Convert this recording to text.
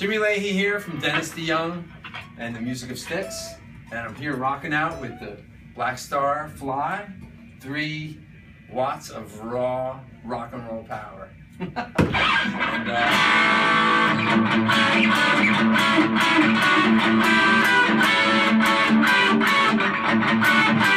Jimmy Leahey here from Dennis DeYoung and the Music of Styx, and I'm here rocking out with the Blackstar Fly, three watts of raw rock and roll power. and, uh,